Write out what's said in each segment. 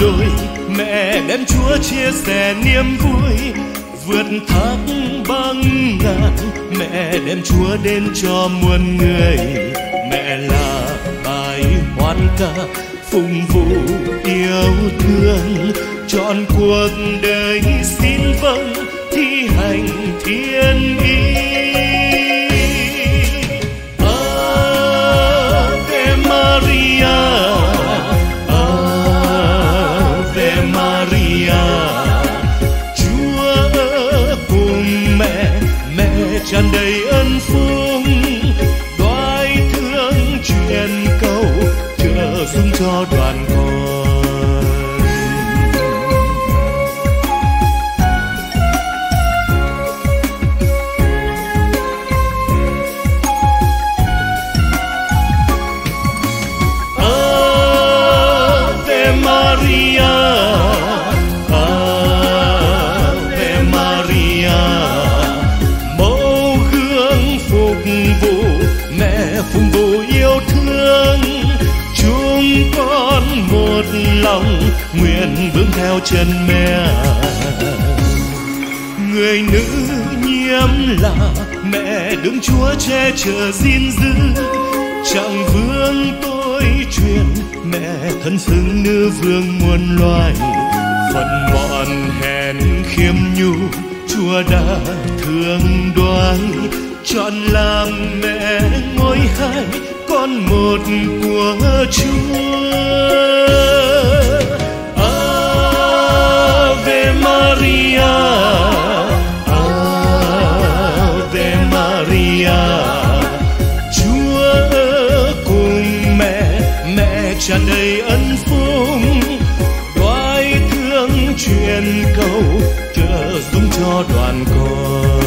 đôi. Mẹ đem chúa chia sẻ niềm vui, vượt thác băng ngàn. Mẹ đem chúa đến cho muôn người. Mẹ là bài hoan ca, phụng vụ yêu thương. Chọn cuộc đời xin vâng thi hành thiên ý. Ân phúc đoái thương truyền cầu chờ dung cho đoàn con lòng, nguyện bước theo chân mẹ. Người nữ nhiễm là mẹ đứng chúa che chở gìn giữ. Chẳng vương tôi truyền, mẹ thân xứng nữ vương muôn loài. Phần mọn hèn khiêm nhu, chúa đã thương đoái chọn làm mẹ ngôi hai con một của chúa. Ave Maria Ave Maria, Chúa cùng mẹ mẹ tràn đầy ân phúc. Đoái thương truyền cầu, trợ dung cho đoàn con.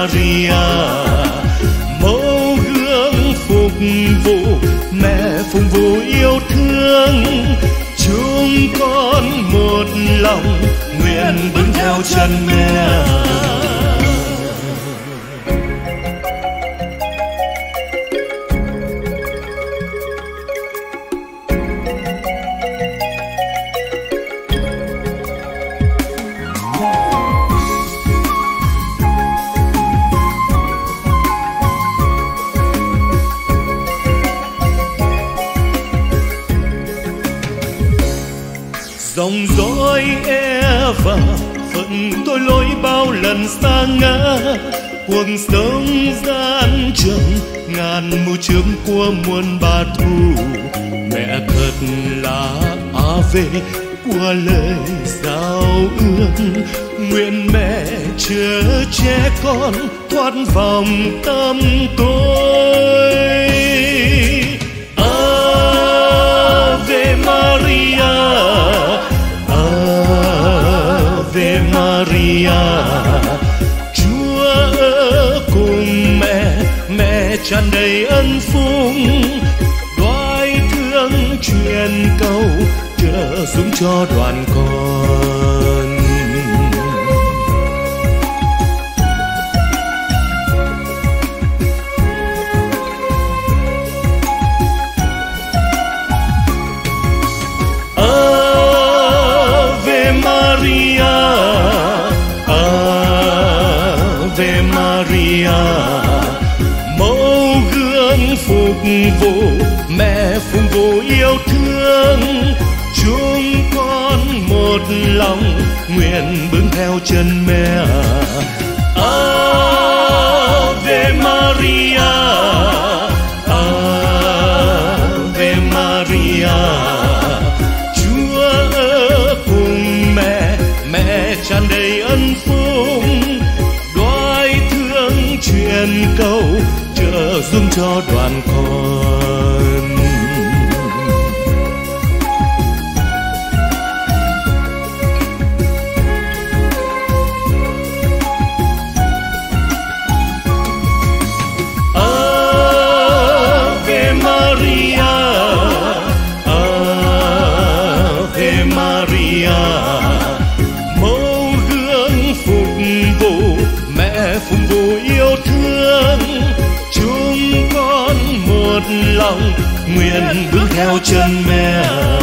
Maria, mẫu gương phục vụ, mẹ phục vụ yêu thương. Chúng con một lòng nguyện bước theo chân mẹ. Và phận tôi lỗi bao lần xa ngã. Cuộc sống gian trần ngàn mưu trước của muôn bà thù. Mẹ thật là về qua lời giao ước. Nguyện mẹ chớ che con, thoát vòng tâm tôi. Ân phúc, đoái thương truyền câu trợ xuống cho đoàn con. Ave Maria Ave Maria gương phục vụ, mẹ phụng vụ yêu thương. Chúng con một lòng nguyện bước theo chân mẹ. Ave Maria Ave Maria. Chúa ở cùng mẹ mẹ tràn đầy ân phúc. Đoái thương truyền cầu dung cho đoàn con nguyện bước theo chân mẹ.